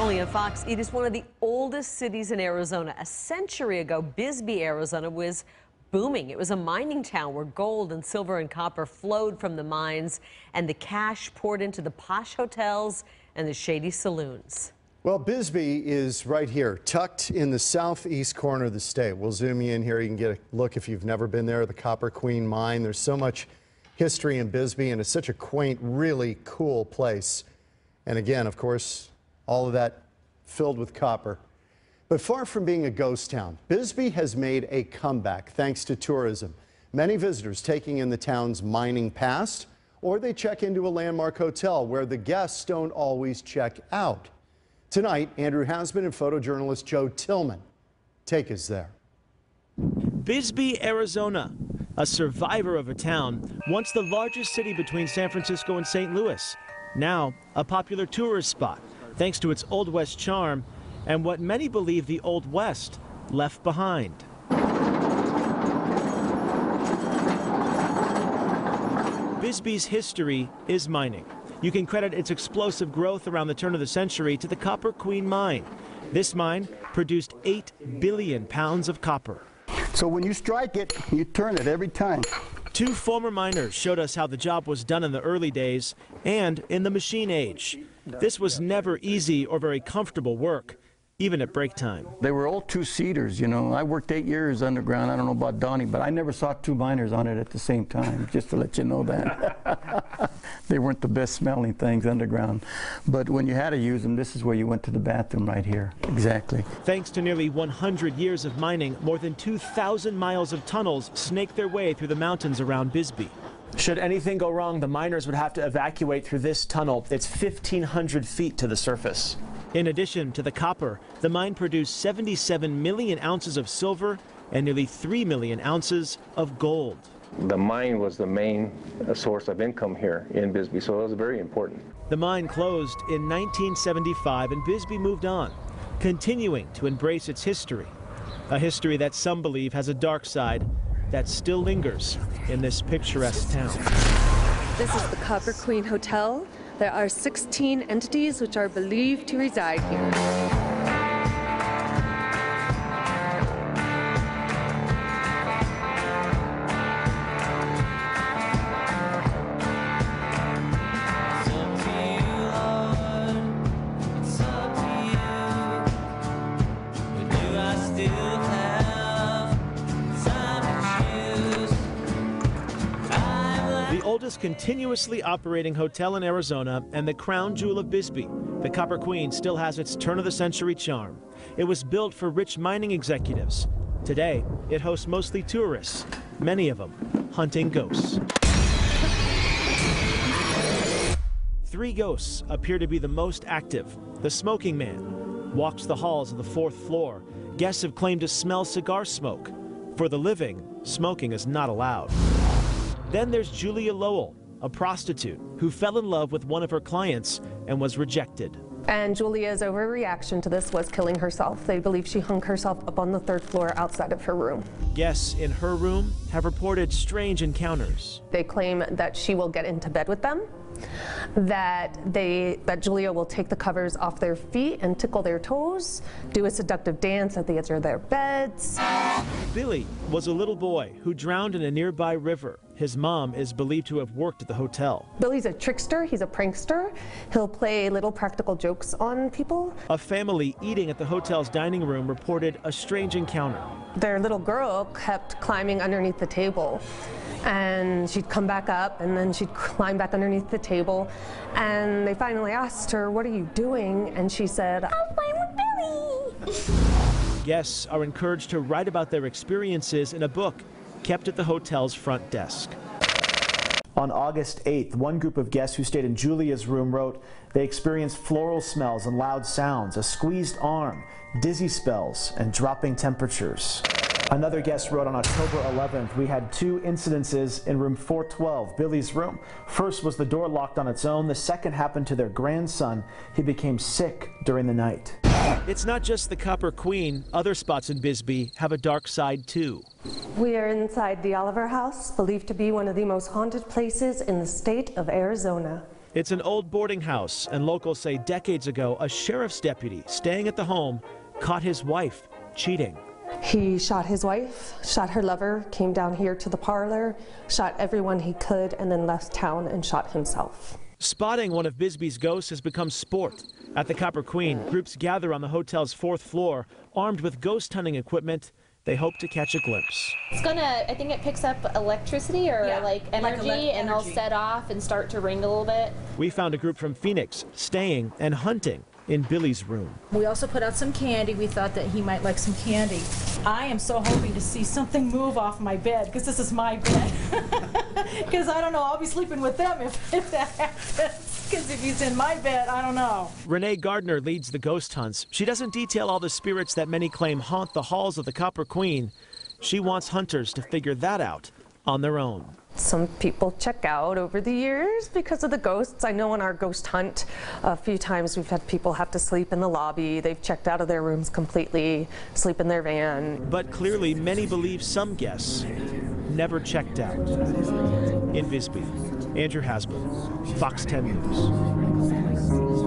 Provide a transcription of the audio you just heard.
Only on Fox, it is one of the oldest cities in Arizona. A century ago, Bisbee, Arizona was booming. It was a mining town where gold and silver and copper flowed from the mines and the cash poured into the posh hotels and the shady saloons. Well, Bisbee is right here, tucked in the southeast corner of the state. We'll zoom you in here. You can get a look if you've never been there, the Copper Queen Mine. There's so much history in Bisbee, and it's such a quaint, really cool place. And again, of course, all of that filled with copper. But far from being a ghost town, Bisbee has made a comeback thanks to tourism. Many visitors taking in the town's mining past, or they check into a landmark hotel where the guests don't always check out. Tonight, Andrew Hasman and photojournalist Joe Tillman take us there. Bisbee, Arizona, a survivor of a town, once the largest city between San Francisco and St. Louis. Now, a popular tourist spot, thanks to its Old West charm and what many believe the Old West left behind. Bisbee's history is mining. You can credit its explosive growth around the turn of the century to the Copper Queen mine. This mine produced 8 billion pounds of copper. So when you strike it, you turn it every time. Two former miners showed us how the job was done in the early days and in the machine age. This was never easy or very comfortable work even at break time. They were all two-seaters, you know. I worked eight years underground. I don't know about Donnie, but I never saw two miners on it at the same time, just to let you know that. they weren't the best smelling things underground. But when you had to use them, this is where you went to the bathroom right here. Exactly. Thanks to nearly 100 years of mining, more than 2,000 miles of tunnels snake their way through the mountains around Bisbee. Should anything go wrong, the miners would have to evacuate through this tunnel. It's 1,500 feet to the surface. In addition to the copper, the mine produced 77 million ounces of silver and nearly 3 million ounces of gold. The mine was the main source of income here in Bisbee, so it was very important. The mine closed in 1975 and Bisbee moved on, continuing to embrace its history. A history that some believe has a dark side that still lingers in this picturesque town. This is the Copper Queen Hotel. There are 16 entities which are believed to reside here. Oldest continuously operating hotel in Arizona and the crown jewel of Bisbee, the Copper Queen still has its turn of the century charm. It was built for rich mining executives. Today, it hosts mostly tourists, many of them hunting ghosts. Three ghosts appear to be the most active. The smoking man walks the halls of the fourth floor. Guests have claimed to smell cigar smoke. For the living, smoking is not allowed. Then there's Julia Lowell, a prostitute who fell in love with one of her clients and was rejected. And Julia's overreaction to this was killing herself. They believe she hung herself up on the third floor outside of her room. Guests in her room have reported strange encounters. They claim that she will get into bed with them that they that Julia will take the covers off their feet and tickle their toes, do a seductive dance at the edge of their beds. Billy was a little boy who drowned in a nearby river. His mom is believed to have worked at the hotel. Billy's a trickster, he's a prankster. He'll play little practical jokes on people. A family eating at the hotel's dining room reported a strange encounter. Their little girl kept climbing underneath the table and she'd come back up and then she'd climb back underneath the table and they finally asked her what are you doing and she said i'm playing with billy guests are encouraged to write about their experiences in a book kept at the hotel's front desk on August 8th, one group of guests who stayed in Julia's room wrote they experienced floral smells and loud sounds, a squeezed arm, dizzy spells, and dropping temperatures. Another guest wrote on October 11th, we had two incidences in room 412, Billy's room. First was the door locked on its own. The second happened to their grandson. He became sick during the night. It's not just the Copper Queen. Other spots in Bisbee have a dark side too. We are inside the Oliver House, believed to be one of the most haunted places in the state of Arizona. It's an old boarding house, and locals say decades ago, a sheriff's deputy staying at the home caught his wife cheating. He shot his wife, shot her lover, came down here to the parlor, shot everyone he could, and then left town and shot himself. Spotting one of Bisbee's ghosts has become sport. At the Copper Queen, groups gather on the hotel's fourth floor, armed with ghost hunting equipment. They hope to catch a glimpse. It's gonna, I think it picks up electricity or Yeah, like like energy elec- and it'll set off and start to ring a little bit. We found a group from Phoenix staying and hunting in Billy's room. We also put out some candy. We thought that he might like some candy. I am so hoping to see something move off my bed because this is my bed. Because I don't know, I'll be sleeping with them if, if that happens. Because if he's in my bed, I don't know. Renee Gardner leads the ghost hunts. She doesn't detail all the spirits that many claim haunt the halls of the Copper Queen. She wants hunters to figure that out on their own. Some people check out over the years because of the ghosts. I know on our ghost hunt, a few times we've had people have to sleep in the lobby. They've checked out of their rooms completely, sleep in their van. But clearly, many believe some guests never checked out. In Bisbee, Andrew Hasbro, Fox 10 News.